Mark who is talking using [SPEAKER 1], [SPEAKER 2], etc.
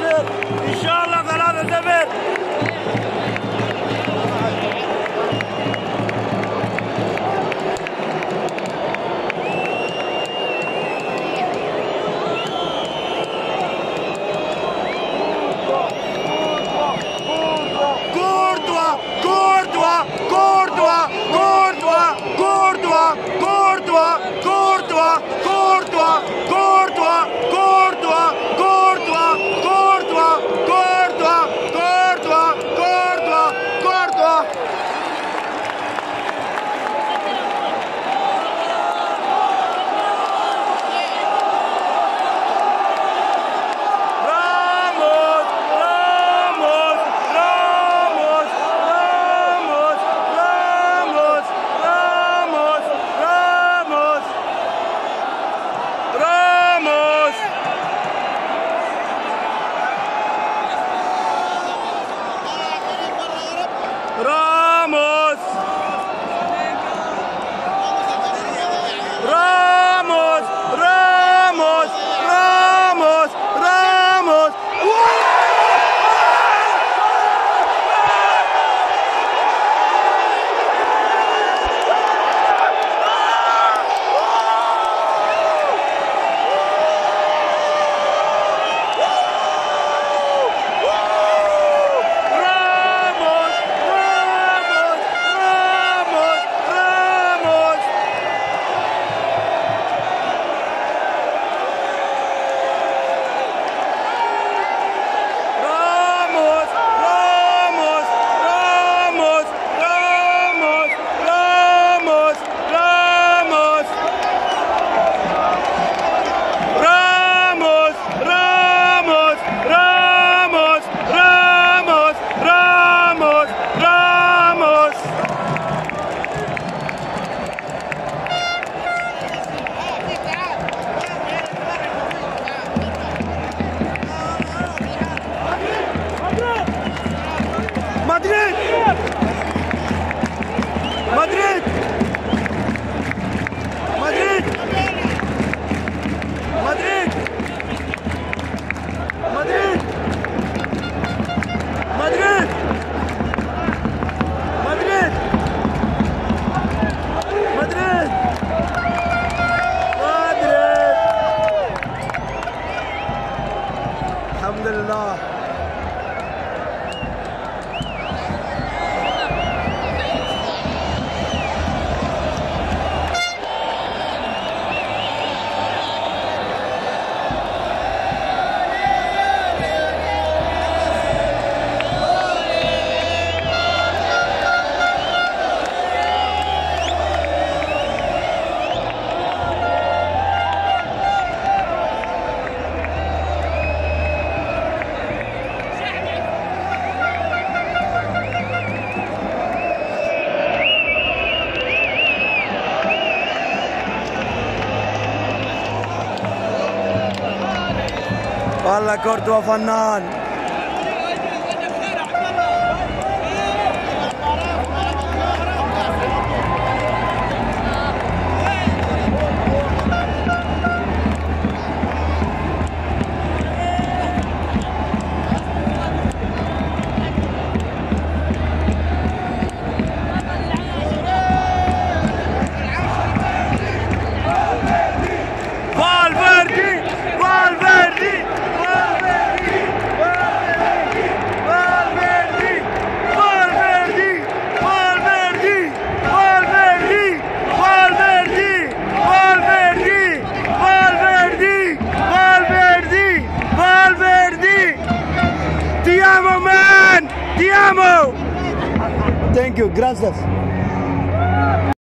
[SPEAKER 1] صفر إن شاء الله ثلاثة صفر. Ура! مدريد! مدريد! مدريد! مدريد! مدريد! مدريد! مدريد! مدريد! مدريد! الحمد لله. Alla Cordova Fannan. you.